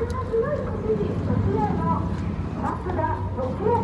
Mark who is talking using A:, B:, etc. A: 広い国に卒業の松田徳也